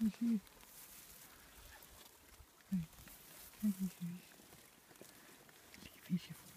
Ищи. Ай, ай, ищи, ищи.